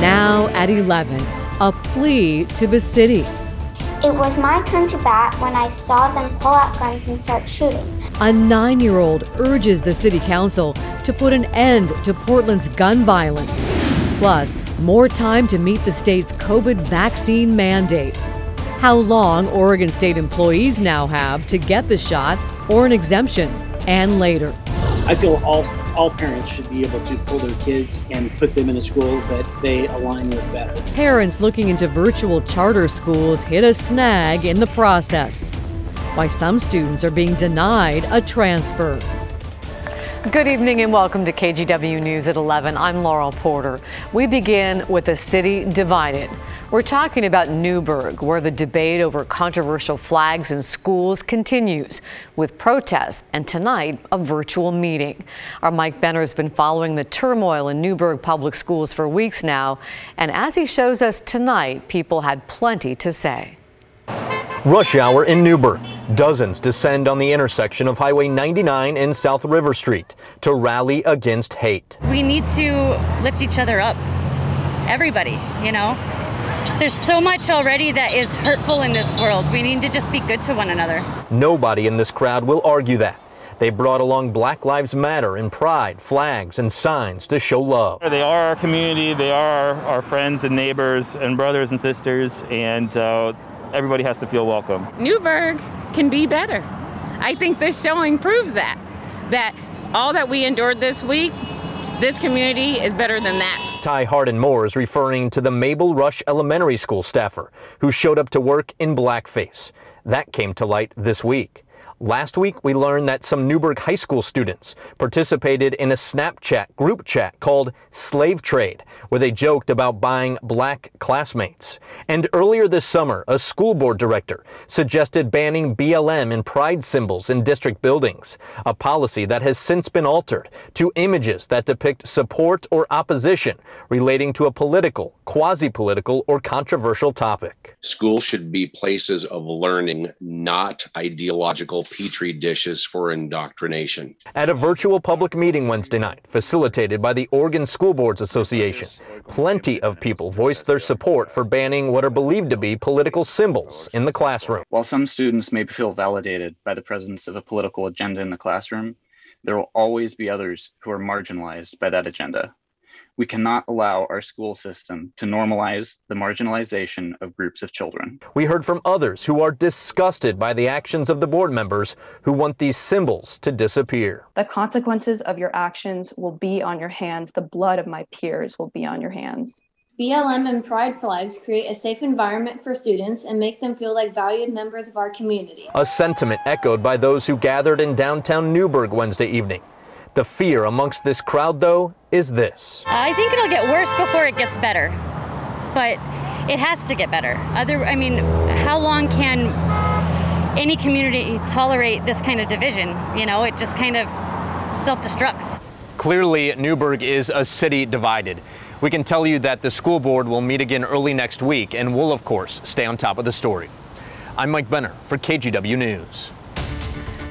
Now at 11, a plea to the city. It was my turn to bat when I saw them pull out guns and start shooting. A nine year old urges the city council to put an end to Portland's gun violence. Plus, more time to meet the state's COVID vaccine mandate. How long Oregon State employees now have to get the shot or an exemption, and later. I feel all all parents should be able to pull their kids and put them in a school that they align with better. Parents looking into virtual charter schools hit a snag in the process. Why some students are being denied a transfer. Good evening and welcome to KGW News at 11. I'm Laural Porter. We begin with a city divided. We're talking about Newberg, where the debate over controversial flags in schools continues with protests and tonight a virtual meeting. Our Mike Benner has been following the turmoil in Newberg public schools for weeks now, and as he shows us tonight, people had plenty to say. Rush hour in Newberg. Dozens descend on the intersection of Highway 99 and South River Street to rally against hate. We need to lift each other up. Everybody, you know? There's so much already that is hurtful in this world. We need to just be good to one another. Nobody in this crowd will argue that. They brought along Black Lives Matter and pride, flags, and signs to show love. They are our community, they are our friends and neighbors and brothers and sisters, and uh, everybody has to feel welcome. Newberg can be better. I think this showing proves that. That all that we endured this week, this community is better than that. Ty Hardin Moore is referring to the Mabel Rush Elementary School staffer who showed up to work in blackface. That came to light this week. Last week, we learned that some Newberg High School students participated in a Snapchat group chat called Slave Trade, where they joked about buying black classmates. And earlier this summer, a school board director suggested banning BLM and pride symbols in district buildings, a policy that has since been altered to images that depict support or opposition relating to a political, quasi political, or controversial topic. Schools should be places of learning, not ideological petri dishes for indoctrination. At a virtual public meeting Wednesday night, facilitated by the Oregon School Boards Association, plenty of people voiced their support for banning what are believed to be political symbols in the classroom. While some students may feel validated by the presence of a political agenda in the classroom, there will always be others who are marginalized by that agenda. We cannot allow our school system to normalize the marginalization of groups of children. We heard from others who are disgusted by the actions of the board members who want these symbols to disappear. The consequences of your actions will be on your hands. The blood of my peers will be on your hands. BLM and pride flags create a safe environment for students and make them feel like valued members of our community. A sentiment echoed by those who gathered in downtown Newberg Wednesday evening. The fear amongst this crowd, though, is this. I think it'll get worse before it gets better, but it has to get better. Other, I mean, how long can any community tolerate this kind of division? You know, it just kind of self-destructs. Clearly, Newberg is a city divided. We can tell you that the school board will meet again early next week, and we'll, of course, stay on top of the story. I'm Mike Benner for KGW News.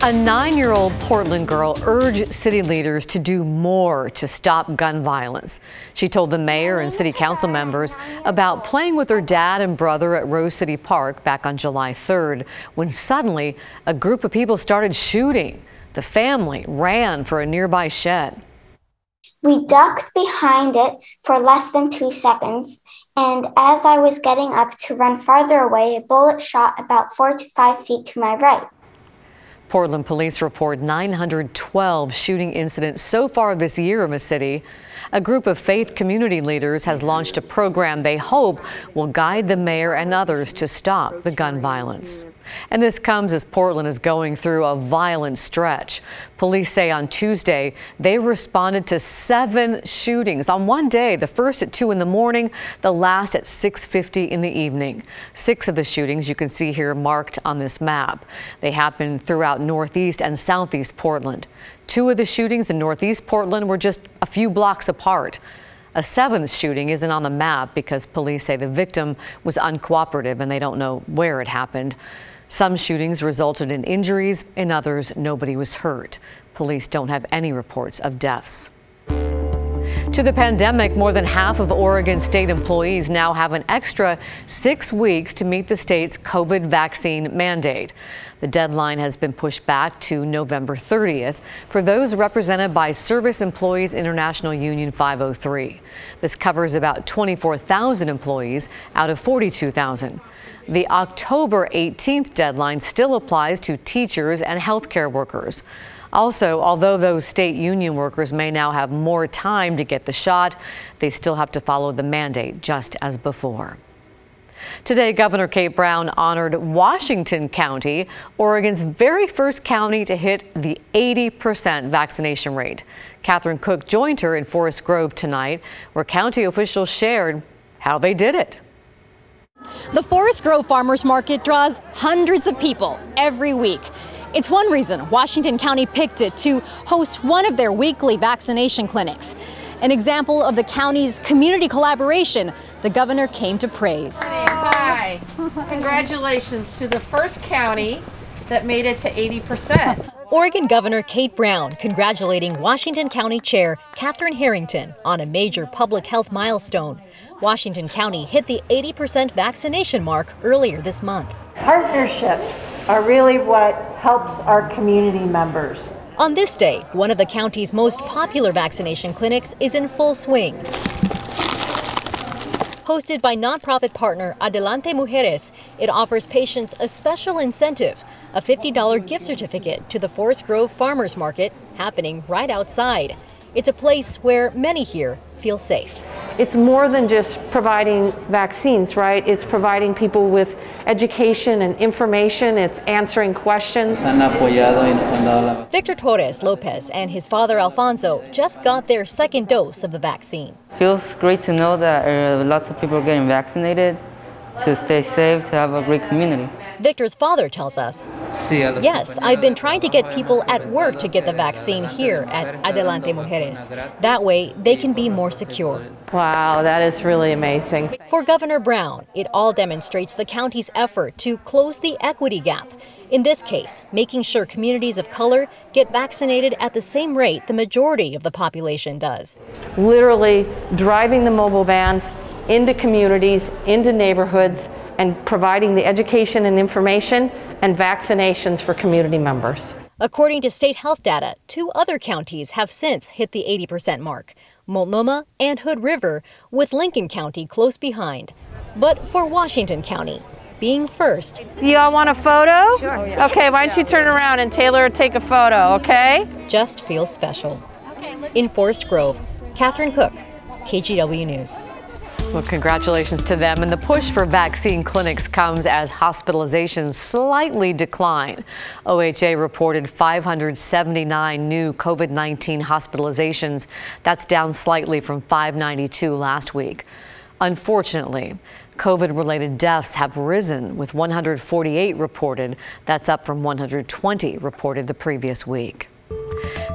A nine year old Portland girl urged city leaders to do more to stop gun violence. She told the mayor and city council members about playing with her dad and brother at Rose City Park back on July 3rd when suddenly a group of people started shooting. The family ran for a nearby shed. We ducked behind it for less than two seconds, and as I was getting up to run farther away, a bullet shot about four to five feet to my right. Portland police report 912 shooting incidents so far this year in the city. A group of faith community leaders has launched a program they hope will guide the mayor and others to stop the gun violence. And this comes as Portland is going through a violent stretch. Police say on Tuesday they responded to seven shootings on one day, the first at 2 in the morning, the last at 6.50 in the evening. Six of the shootings you can see here marked on this map. They happened throughout northeast and southeast Portland. Two of the shootings in northeast Portland were just a few blocks apart. A seventh shooting isn't on the map because police say the victim was uncooperative and they don't know where it happened. Some shootings resulted in injuries, in others, nobody was hurt. Police don't have any reports of deaths. To the pandemic, more than half of Oregon state employees now have an extra six weeks to meet the state's COVID vaccine mandate. The deadline has been pushed back to November 30th for those represented by Service Employees International Union 503. This covers about 24,000 employees out of 42,000. The October 18th deadline still applies to teachers and healthcare workers. Also, although those state union workers may now have more time to get the shot, they still have to follow the mandate just as before. Today, Governor Kate Brown honored Washington County, Oregon's very first county to hit the 80% vaccination rate. Catherine Cook joined her in Forest Grove tonight, where county officials shared how they did it. The Forest Grove Farmers Market draws hundreds of people every week. It's one reason Washington County picked it to host one of their weekly vaccination clinics. An example of the county's community collaboration the governor came to praise. Hi. Congratulations to the first county that made it to 80%. Oregon Governor Kate Brown congratulating Washington County Chair Kathryn Harrington on a major public health milestone. Washington County hit the 80% vaccination mark earlier this month. Partnerships are really what helps our community members. On this day, one of the county's most popular vaccination clinics is in full swing. Hosted by nonprofit partner Adelante Mujeres, it offers patients a special incentive a $50 gift certificate to the Forest Grove Farmers Market happening right outside. It's a place where many here feel safe it's more than just providing vaccines, right? It's providing people with education and information, it's answering questions. Victor Torres Lopez and his father Alfonso just got their second dose of the vaccine. Feels great to know that uh, lots of people are getting vaccinated to stay safe, to have a great community. Victor's father tells us, Yes, I've been trying to get people at work to get the vaccine here at Adelante Mujeres. That way, they can be more secure. Wow, that is really amazing. For Governor Brown, it all demonstrates the county's effort to close the equity gap. In this case, making sure communities of color get vaccinated at the same rate the majority of the population does. Literally driving the mobile vans into communities, into neighborhoods, and providing the education and information and vaccinations for community members. According to state health data, two other counties have since hit the 80% mark Multnomah and Hood River, with Lincoln County close behind. But for Washington County, being first. Do y'all want a photo? Sure. Okay, why don't you turn around and Taylor take a photo, okay? Just feels special. In Forest Grove, Catherine Cook, KGW News. Well, congratulations to them. And the push for vaccine clinics comes as hospitalizations slightly decline. OHA reported 579 new COVID 19 hospitalizations. That's down slightly from 592 last week. Unfortunately, COVID related deaths have risen with 148 reported. That's up from 120 reported the previous week.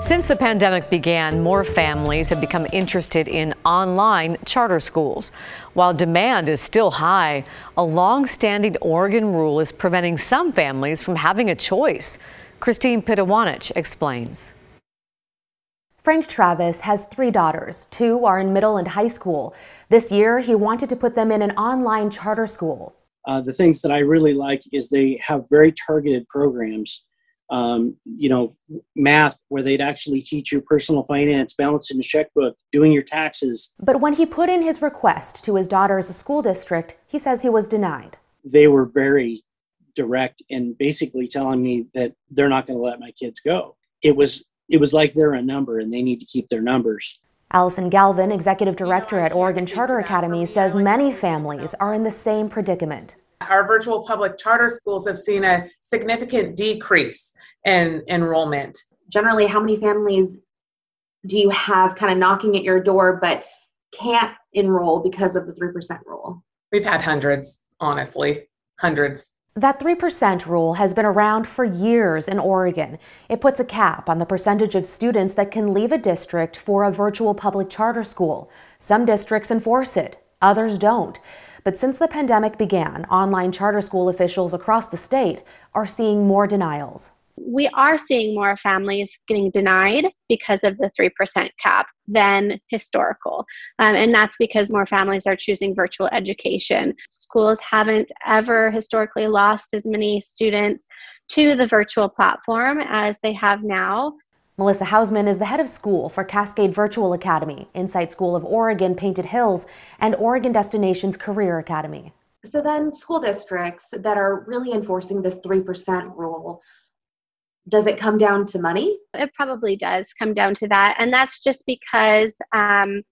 Since the pandemic began, more families have become interested in online charter schools. While demand is still high, a long-standing Oregon rule is preventing some families from having a choice. Christine Pitawanich explains. Frank Travis has three daughters. Two are in middle and high school. This year, he wanted to put them in an online charter school. Uh, the things that I really like is they have very targeted programs um, you know, math where they'd actually teach you personal finance, balancing the checkbook, doing your taxes. But when he put in his request to his daughter's school district, he says he was denied. They were very direct in basically telling me that they're not going to let my kids go. It was it was like they're a number and they need to keep their numbers. Allison Galvin, executive director at Oregon Charter Academy, says many families are in the same predicament. Our virtual public charter schools have seen a significant decrease in enrollment. Generally, how many families do you have kind of knocking at your door but can't enroll because of the 3% rule? We've had hundreds, honestly, hundreds. That 3% rule has been around for years in Oregon. It puts a cap on the percentage of students that can leave a district for a virtual public charter school. Some districts enforce it, others don't. But since the pandemic began, online charter school officials across the state are seeing more denials. We are seeing more families getting denied because of the 3% cap than historical. Um, and that's because more families are choosing virtual education. Schools haven't ever historically lost as many students to the virtual platform as they have now. Melissa Hausman is the head of school for Cascade Virtual Academy, Insight School of Oregon Painted Hills, and Oregon Destinations Career Academy. So then school districts that are really enforcing this 3% rule, does it come down to money? It probably does come down to that. And that's just because, um,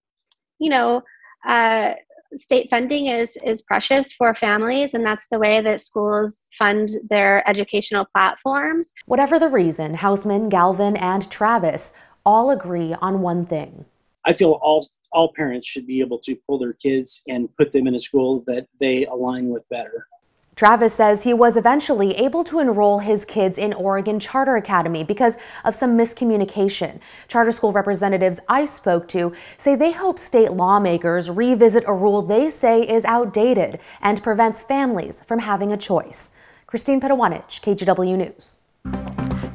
you know, uh, state funding is is precious for families and that's the way that schools fund their educational platforms whatever the reason Hausman, Galvin and Travis all agree on one thing I feel all all parents should be able to pull their kids and put them in a school that they align with better. Travis says he was eventually able to enroll his kids in Oregon Charter Academy because of some miscommunication. Charter school representatives I spoke to say they hope state lawmakers revisit a rule they say is outdated and prevents families from having a choice. Christine Pitawanich, KGW News.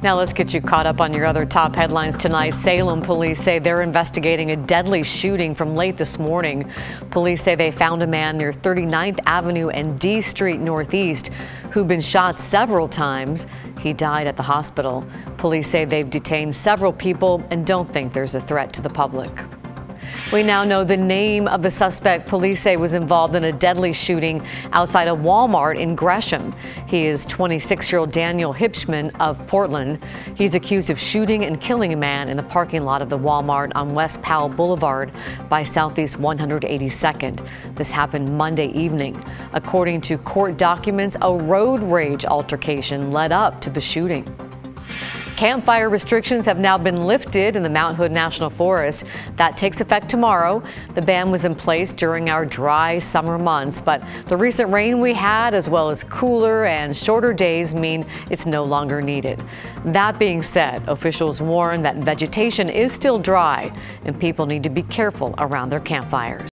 Now let's get you caught up on your other top headlines tonight. Salem police say they're investigating a deadly shooting from late this morning. Police say they found a man near 39th Avenue and D Street Northeast who'd been shot several times. He died at the hospital. Police say they've detained several people and don't think there's a threat to the public. We now know the name of the suspect police say was involved in a deadly shooting outside a Walmart in Gresham. He is 26 year old Daniel Hipschman of Portland. He's accused of shooting and killing a man in the parking lot of the Walmart on West Powell Boulevard by Southeast 182nd. This happened Monday evening. According to court documents, a road rage altercation led up to the shooting. Campfire restrictions have now been lifted in the Mount Hood National Forest. That takes effect tomorrow. The ban was in place during our dry summer months, but the recent rain we had, as well as cooler and shorter days, mean it's no longer needed. That being said, officials warn that vegetation is still dry and people need to be careful around their campfires.